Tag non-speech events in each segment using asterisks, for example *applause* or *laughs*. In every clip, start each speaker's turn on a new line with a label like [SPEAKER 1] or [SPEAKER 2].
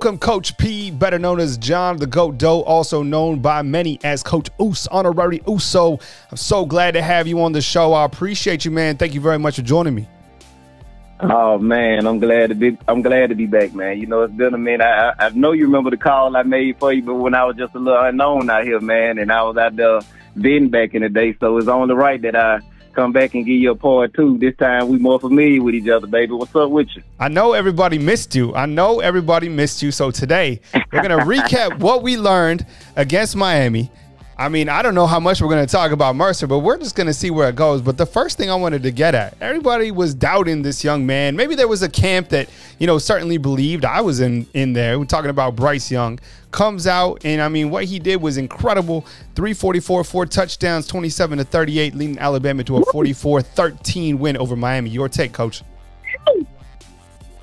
[SPEAKER 1] Welcome, Coach P, better known as John the Goat Doe, also known by many as Coach Oos, honorary Uso. I'm so glad to have you on the show. I appreciate you, man. Thank you very much for joining me.
[SPEAKER 2] Oh man, I'm glad to be. I'm glad to be back, man. You know, it's been a minute. I, I, know you remember the call I made for you, but when I was just a little unknown out here, man, and I was out there been back in the day, so it's only right that I come back and give you a part two. This time we more familiar with each other, baby. What's up with you?
[SPEAKER 1] I know everybody missed you. I know everybody missed you. So today we're gonna *laughs* recap what we learned against Miami. I mean, I don't know how much we're going to talk about Mercer, but we're just going to see where it goes. But the first thing I wanted to get at, everybody was doubting this young man. Maybe there was a camp that, you know, certainly believed I was in in there. We're talking about Bryce Young comes out and I mean what he did was incredible. 344, four touchdowns, 27 to 38 leading Alabama to a 44-13 win over Miami. Your take, coach.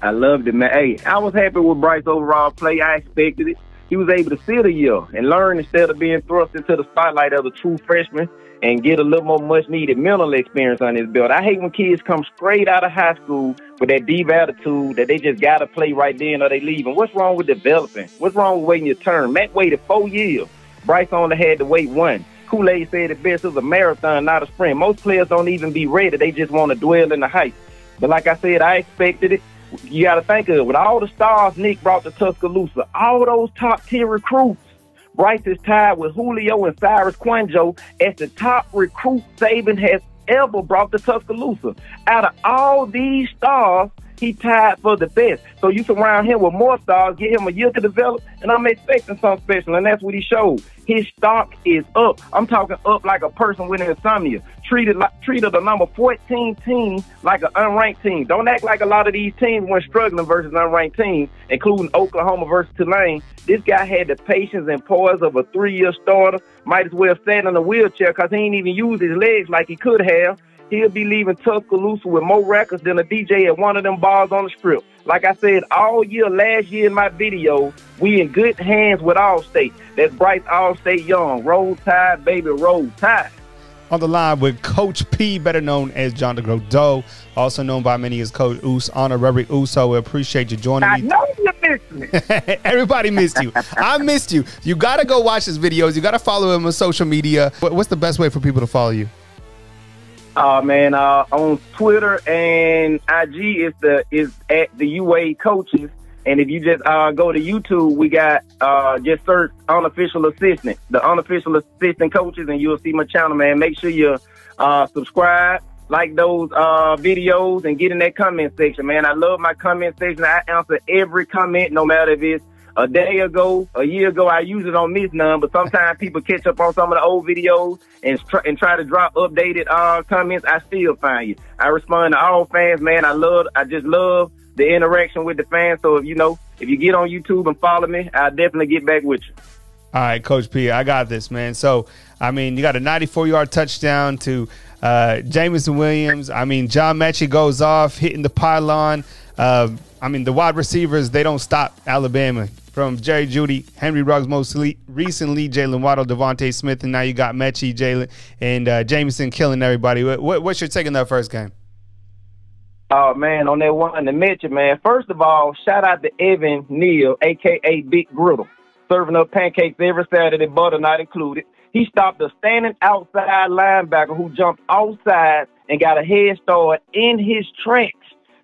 [SPEAKER 2] I loved it, man. Hey, I was happy with Bryce overall play. I expected it he was able to sit a year and learn instead of being thrust into the spotlight of a true freshman and get a little more much needed mental experience on his belt. I hate when kids come straight out of high school with that deep attitude that they just got to play right then or they leave. And what's wrong with developing? What's wrong with waiting your turn? Matt waited four years. Bryce only had to wait one. Kool-Aid said it best, it's a marathon, not a sprint. Most players don't even be ready. They just want to dwell in the hype. But like I said, I expected it you got to think of it. With all the stars Nick brought to Tuscaloosa, all those top tier recruits, Bryce is tied with Julio and Cyrus Kouandjio as the top recruit Saban has ever brought to Tuscaloosa. Out of all these stars, he tied for the best. So you surround him with more stars, give him a year to develop, and I'm expecting something special, and that's what he showed. His stock is up. I'm talking up like a person with insomnia. Treated like treated the number 14 team like an unranked team. Don't act like a lot of these teams were struggling versus unranked teams, including Oklahoma versus Tulane. This guy had the patience and poise of a three-year starter. Might as well stand in a wheelchair because he ain't even used his legs like he could have he'll be leaving Tuscaloosa with more records than a DJ at one of them bars on the strip. Like I said all year last year in my video, we in good hands with Allstate. That's Bryce Allstate Young. Roll Tide, baby, roll Tide.
[SPEAKER 1] On the line with Coach P, better known as John the Goat Doe, also known by many as Coach Oos, honorary Uso. We appreciate you joining
[SPEAKER 2] I
[SPEAKER 1] me.
[SPEAKER 2] I know you missed me. *laughs*
[SPEAKER 1] Everybody missed you. *laughs* I missed you. You got to go watch his videos. You got to follow him on social media. What's the best way for people to follow you?
[SPEAKER 2] Uh man, uh, on Twitter and IG is the is at the UA coaches. And if you just uh, go to YouTube, we got uh, just search unofficial assistant, the unofficial assistant coaches, and you'll see my channel, man. Make sure you uh, subscribe, like those uh, videos, and get in that comment section, man. I love my comment section. I answer every comment, no matter if it's a day ago, a year ago, I usually don't miss none, but sometimes people catch up on some of the old videos and try, and try to drop updated uh, comments. I still find you. I respond to all fans, man. I love, I just love the interaction with the fans. So if you know, if you get on YouTube and follow me, I'll definitely get back with you.
[SPEAKER 1] All right, Coach P, I got this, man. So, I mean, you got a 94 yard touchdown to uh, Jameson Williams. I mean, John Metchie goes off, hitting the pylon. Uh, I mean, the wide receivers, they don't stop Alabama from Jerry Jeudy, Henry Ruggs most recently, Jaylen Waddle, DeVonta Smith, and now you got Metchie, Jalen, and uh, Jameson killing everybody. What, what's your take on that first game?
[SPEAKER 2] Oh man, on that one to mention, man. First of all, shout out to Evan Neal, aka Big Griddle, serving up pancakes every Saturday, butter not included. He stopped a standing outside linebacker who jumped outside and got a head start in his tracks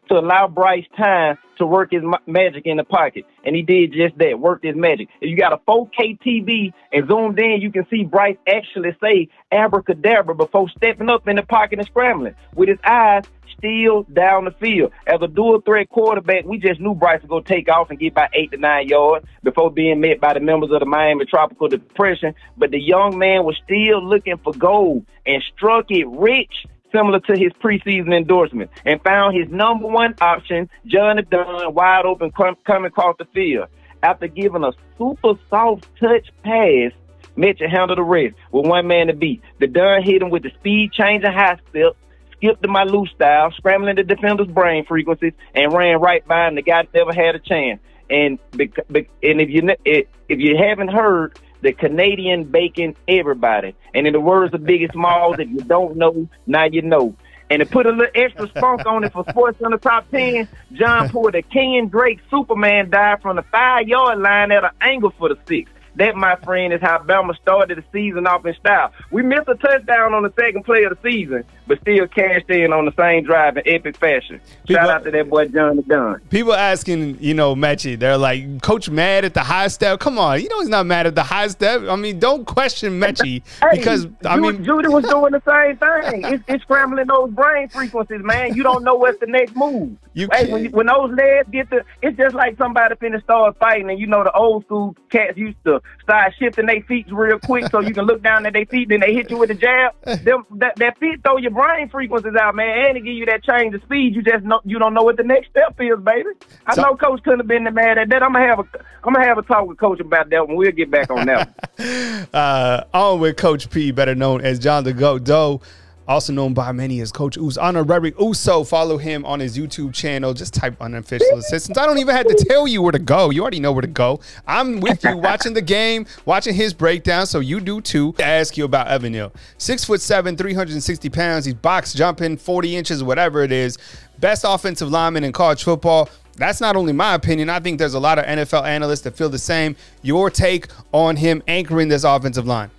[SPEAKER 2] to allow Bryce time to work his magic in the pocket. And he did just that, worked his magic. If you got a 4K TV and zoomed in, you can see Bryce actually say abracadabra before stepping up in the pocket and scrambling with his eyes still down the field. As a dual threat quarterback, we just knew Bryce was going to take off and get by eight to nine yards before being met by the members of the Miami Tropical Depression. But the young man was still looking for gold and struck it rich similar to his preseason endorsement, and found his number one option, John Dunn, wide open coming across the field. After giving a super soft touch pass, Mitchell handled the rest with one man to beat. The Dunn hit him with the speed change and high step, skipped to my loose style, scrambling the defender's brain frequencies, and ran right by him. The guy never had a chance. And and if you if you haven't heard, the Canadian bacon everybody. And in the words of Biggie Smalls, if you don't know, now you know. And to put a little extra spunk on it for SportsCenter Top 10, John *laughs* pulled a Kenyan Drake Superman dive from the five yard line at an angle for the six. That, my friend, is how Bama started the season off in style. We missed a touchdown on the second play of the season, but still cashed in on the same drive in epic fashion. People, Shout out to that boy John the Dunn.
[SPEAKER 1] People asking, you know, Metchie, they're like, Coach mad at the high step. Come on, you know he's not mad at the high step. I mean, don't question Metchie *laughs* hey, because I mean,
[SPEAKER 2] Jeudy was doing the same thing. It's, it's, scrambling those brain frequencies, man. You don't know what's the next move. You hey, when, when those legs get the, it's just like somebody finna start fighting, and you know the old school cats used to start shifting their feet real quick so you can look down at their feet, then they hit you with a jab. Them, that, that feet throw your brain frequencies out, man, and to give you that change of speed. You just know you don't know what the next step is, baby. I so, know Coach couldn't have been the mad at that. I'm gonna have a I'm gonna have a talk with Coach about that one. We'll get back on that. *laughs*
[SPEAKER 1] uh, on with Coach P, better known as John the Goat Doe also known by many as Coach Us Honorary Uso. Follow him on his YouTube channel. Just type unofficial assistance. I don't even have to tell you where to go. You already know where to go. I'm with you watching the game, watching his breakdown, so you do too. I ask you about Evan Neal. Six foot seven, 360 pounds. He's box jumping, 40 inches, whatever it is. Best offensive lineman in college football. That's not only my opinion. I think there's a lot of NFL analysts that feel the same. Your take on him anchoring this offensive line?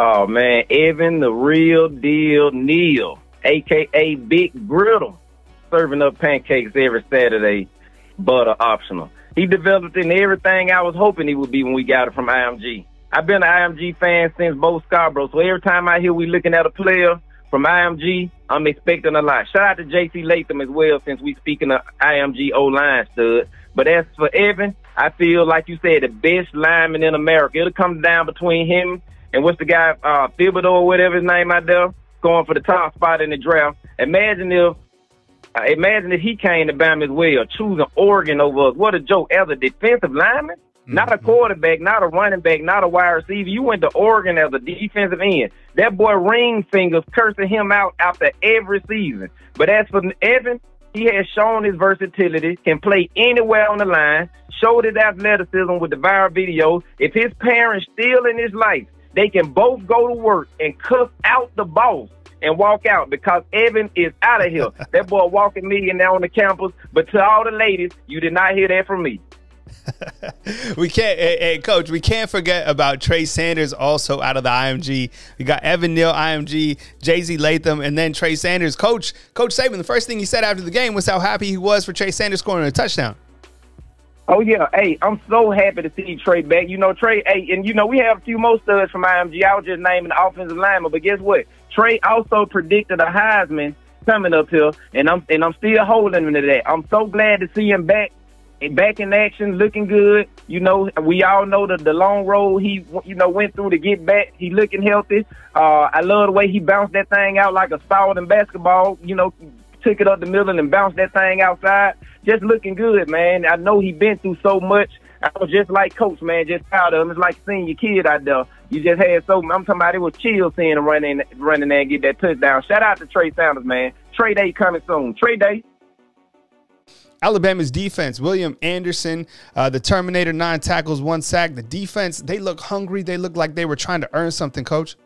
[SPEAKER 2] Oh man, Evan, the real deal Neal, aka Big Griddle, serving up pancakes every Saturday, butter optional. He developed in everything I was hoping he would be when we got it from IMG. I've been an IMG fan since Bo Scarborough, so every time I hear we looking at a player from IMG, I'm expecting a lot. Shout out to JC Latham as well, since we speaking of IMG O line stud. But as for Evan, I feel like you said the best lineman in America. It'll come down between him and what's the guy, uh, Thibodeaux or whatever his name out there, going for the top spot in the draft. Imagine if, uh, imagine if he came to Bama as well, choosing Oregon over us. What a joke. As a defensive lineman, mm-hmm. not a quarterback, not a running back, not a wide receiver. You went to Oregon as a defensive end. That boy ring fingers cursing him out after every season. But as for Evan, he has shown his versatility, can play anywhere on the line, showed his athleticism with the viral video. If his parents still in his life, they can both go to work and cuss out the boss and walk out because Evan is out of here. *laughs* that boy walking me and there on the campus. But to all the ladies, you did not hear that from me.
[SPEAKER 1] we can't, hey, hey, coach, we can't forget about Trey Sanders also out of the IMG. We got Evan Neal, IMG, JC Latham, and then Trey Sanders. Coach, Coach Saban, the first thing he said after the game was how happy he was for Trey Sanders scoring a touchdown.
[SPEAKER 2] Oh yeah, hey, I'm so happy to see Trey back. You know, Trey, hey, and you know we have a few more studs from IMG. I was just naming the offensive lineman, but guess what? Trey also predicted a Heisman coming up here, and I'm and I'm still holding him to that. I'm so glad to see him back, and back in action, looking good. You know, we all know the the long road he you know went through to get back. He looking healthy. Uh, I love the way he bounced that thing out like a sport in basketball. You know, took it up the middle and bounced that thing outside. Just looking good, man. I know he been through so much. I was just like coach, man, just proud of him. It's like seeing your kid out there. You just had so I'm talking about it was chill seeing him running running there and get that touchdown. Shout out to Trey Sanders, man. Trey Day coming soon. Trey Day.
[SPEAKER 1] Alabama's defense, William Anderson, uh, the Terminator, nine tackles, one sack. The defense, they look hungry. They look like they were trying to earn something, coach.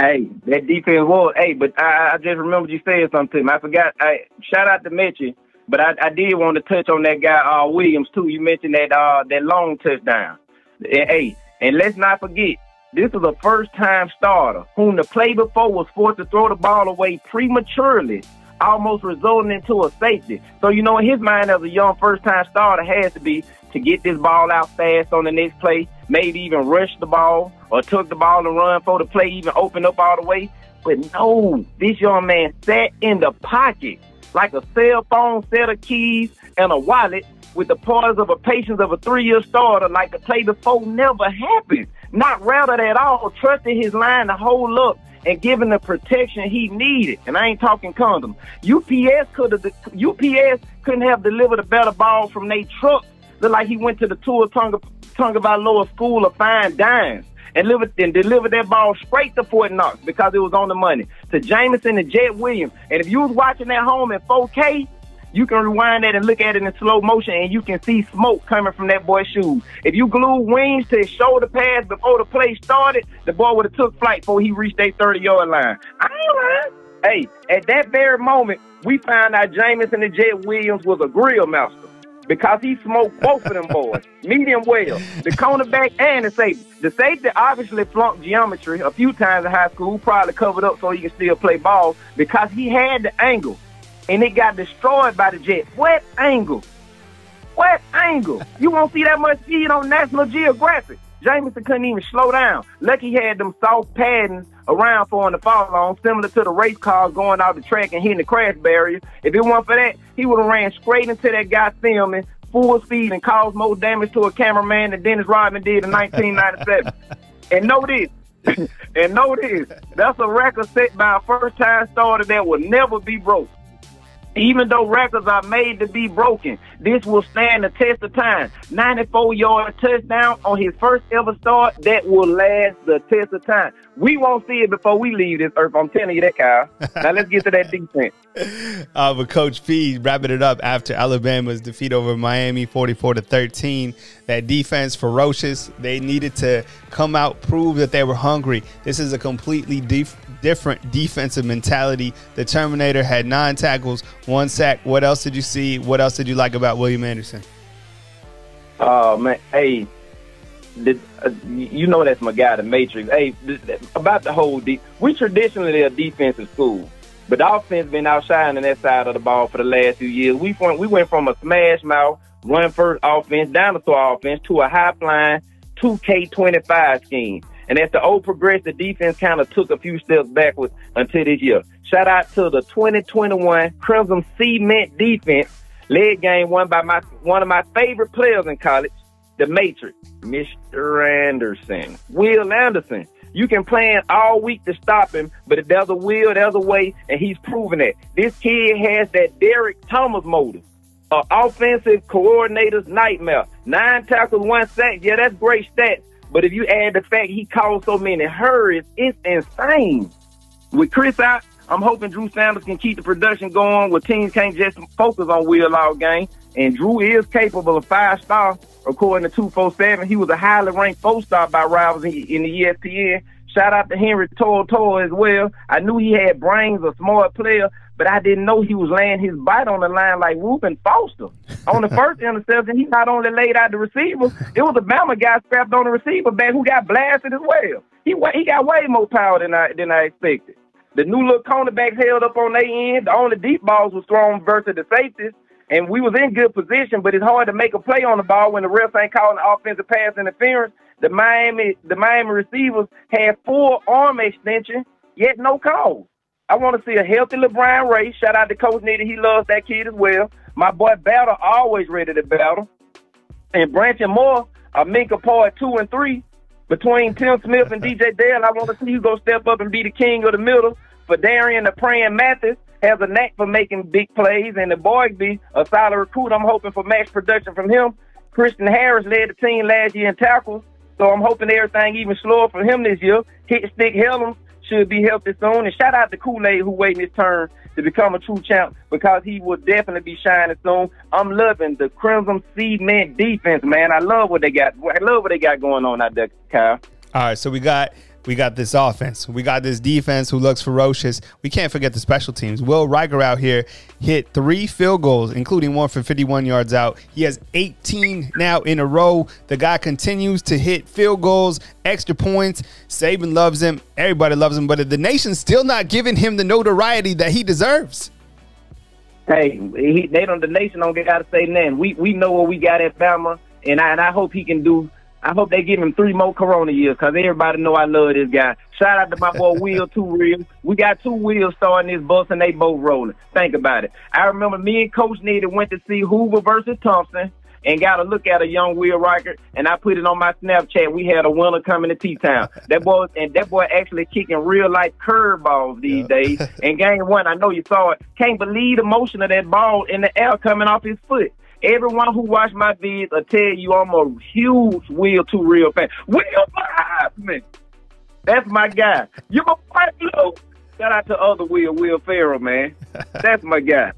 [SPEAKER 2] Hey, that defense was. Hey, but I, I just remembered you saying something. I forgot. I shout out to Metchie, but I, I did want to touch on that guy uh, Williams too. You mentioned that uh, that long touchdown. And, hey, and let's not forget, this is a first time starter whom the play before was forced to throw the ball away prematurely, almost resulting into a safety. So you know, in his mind, as a young first time starter, has to be to get this ball out fast on the next play, maybe even rush the ball or took the ball and run for the play, even open up all the way. But no, this young man sat in the pocket like a cell phone set of keys and a wallet with the poise of a patience of a three-year starter like the play before never happened. Not rattled at all, trusting his line to hold up and giving the protection he needed. And I ain't talking condoms. UPS could have UPS couldn't have delivered a better ball from their truck Look like he went to the Tua Tonga, Tonga Lower School of Fine Dimes and delivered, and delivered that ball straight to Fort Knox because it was on the money. To Jameson and Jet Williams. And if you was watching at home in 4K, You can rewind that and look at it in slow motion, and you can see smoke coming from that boy's shoes. If you glued wings to his shoulder pads before the play started, the boy would have took flight before he reached that 30 yard line. I ain't lying. Hey, at that very moment, we found out Jameson and Jet Williams was a grill master because he smoked both of them boys, medium well, the cornerback and the safety. The safety obviously flunked geometry a few times in high school, probably covered up so he could still play ball because he had the angle, and it got destroyed by the Jets. What angle? What angle? You won't see that much speed on National Geographic. Jameson couldn't even slow down. Lucky he had them soft paddings around for him to fall on, similar to the race cars going out the track and hitting the crash barrier. If it weren't for that, he would have ran straight into that guy filming full speed and caused more damage to a cameraman than Dennis Rodman did in 1997. *laughs* and know this, *laughs* and know this, that's a record set by a first-time starter that will never be broke. Even though records are made to be broken, this will stand the test of time. 94 yard touchdown on his first ever start, that will last the test of time. We won't see it before we leave this earth. I'm telling you that, Kyle. *laughs* now let's get to that defense.
[SPEAKER 1] Uh, but Coach P wrapping it up after Alabama's defeat over Miami 44 to 13. That defense ferocious. They needed to come out, prove that they were hungry. This is a completely def- different defensive mentality. The Terminator had nine tackles, one sack. What else did you see? What else did you like about William Anderson?
[SPEAKER 2] Oh man, hey, the, uh, you know that's my guy, the Matrix. Hey, about the whole de- we traditionally a defensive school, but the offense been outshining that side of the ball for the last few years. We went we went from a smash mouth run first offense, dinosaur offense to a high flying 2K 25 scheme. And as the old progressed, the defense kind of took a few steps backwards until this year. Shout out to the 2021 Crimson Cement defense, led game won by my one of my favorite players in college, the Matrix, Mr. Anderson, Will Anderson. You can plan all week to stop him, but if there's a will, there's a way, and he's proven it. This kid has that Derrick Thomas motive. Offensive coordinator's nightmare. Nine tackles, one sack. Yeah, that's great stats. But if you add the fact he caused so many hurries, it's insane. With Chris out, I'm hoping Drew Sanders can keep the production going where teams can't just focus on wheel all game. And Drew is capable of five star, according to 247. He was a highly ranked four star by rivals in, the ESPN. Shout out to Henry To'oTo'o as well. I knew he had brains, a smart player, but I didn't know he was laying his bite on the line like Reuben Foster. On the *laughs* first interception, he not only laid out the receiver, it was a Bama guy strapped on the receiver back who got blasted as well. He he got way more power than I than I expected. The new look cornerbacks held up on their end. The only deep balls was thrown versus the safeties. And we was in good position, but it's hard to make a play on the ball when the refs ain't calling the offensive pass interference. The Miami the Miami receivers had full arm extension, yet no calls. I want to see a healthy LaBryan Ray. Shout out to Coach Nita. He loves that kid as well. My boy Battle always ready to battle. And Branch and Moore are Minkah Poet two and three. Between Tim Smith and DJ Dale, I want to see you go step up and be the king of the middle. Phidarian the praying Mathis has a knack for making big plays, and the boy be a solid recruit. I'm hoping for max production from him. Christian Harris led the team last year in tackles, so I'm hoping everything even slower for him this year. Hit stick Hellams should be healthy soon. And shout out to Kool-Aid who waiting his turn to become a true champ because he will definitely be shining soon. I'm loving the Crimson Cement defense, man. I love what they got. I love what they got going on out there, Kyle.
[SPEAKER 1] All right, so we got we got this offense. We got this defense who looks ferocious. We can't forget the special teams. Will Reichard out here hit three field goals, including one for 51 yards out. He has 18 now in a row. The guy continues to hit field goals, extra points. Saban loves him. Everybody loves him, but the nation's still not giving him the notoriety that he deserves.
[SPEAKER 2] Hey, he, they don't. The nation don't got to say nothing. We we know what we got at Bama, and I and I hope he can do I hope they give him three more Corona years because everybody know I love this guy. Shout out to my boy *laughs* Will Two Real. We got two wheels starting this bus and they both rolling. Think about it. I remember me and Coach Nita went to see Hoover versus Thompson and got a look at a young Will Reichard, and I put it on my Snapchat. We had a winner coming to T Town. *laughs* That boy and that boy actually kicking real life curveballs these days. *laughs* And game one, I know you saw it. Can't believe the motion of that ball in the air coming off his foot. Everyone who watched my vids will tell you I'm a huge Will Two Real fan. Will Heisman. That's my guy. You my boy Blue. Shout out to other Will, Will Ferrell, man. *laughs* That's my guy.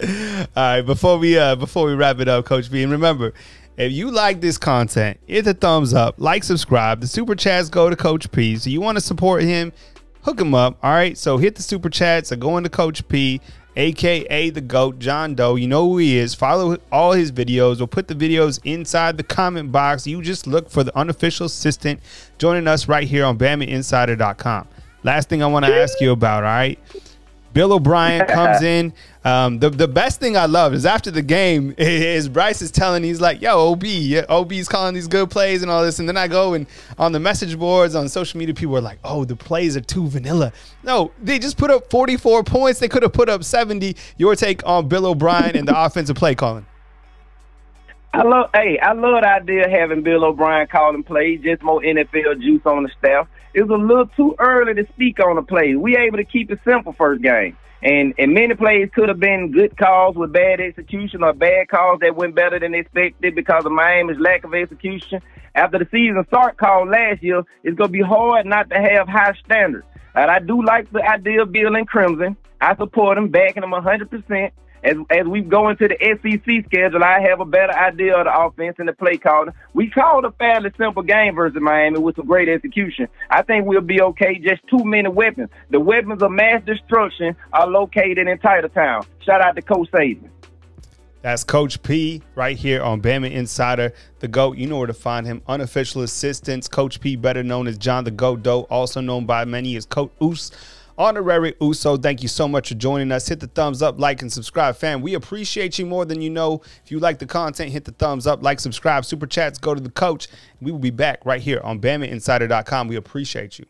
[SPEAKER 1] All right, before we uh before we wrap it up, Coach P, and remember, if you like this content, hit the thumbs up, like, subscribe. The super chats go to Coach P. So you want to support him, hook him up. All right. So hit the super chats or go into Coach P, aka the GOAT, John Doe. You know who he is. Follow all his videos. We'll put the videos inside the comment box. You just look for the unofficial assistant joining us right here on BamaInsider.com. Last thing I want to ask you about, all right? Bill O'Brien *laughs* comes in. Um, the the best thing I love is after the game *laughs* is Bryce is telling he's like, "Yo, OB, OB's calling these good plays and all this," and then I go and on the message boards on social media, people are like, "Oh, the plays are too vanilla." No, they just put up 44 points. They could have put up 70. Your take on Bill O'Brien and the *laughs* offensive play calling?
[SPEAKER 2] I love, hey, I love the idea of having Bill O'Brien calling plays, just more NFL juice on the staff. It was a little too early to speak on the plays. We able to keep it simple first game. And and many plays could have been good calls with bad execution or bad calls that went better than expected because of Miami's lack of execution. After the season start call last year, it's gonna be hard not to have high standards. And I do like the idea of Bill and Crimson. I support him, backing him 100% as as we go into the SEC schedule, I have a better idea of the offense and the play calling. We called a fairly simple game versus Miami with some great execution. I think we'll be okay. Just too many weapons. The weapons of mass destruction are located in Titletown. Shout out to Coach Saban.
[SPEAKER 1] That's Coach P right here on Bama Insider, the GOAT. You know where to find him. Unofficial assistants, Coach P, better known as John the GOAT Doe, also known by many as Coach Oos. Honorary Uso, thank you so much for joining us. Hit the thumbs up, like, and subscribe, fam. We appreciate you more than you know. If you like the content, hit the thumbs up, like, subscribe, super chats, go to the coach. We will be back right here on BamaInsider.com. We appreciate you.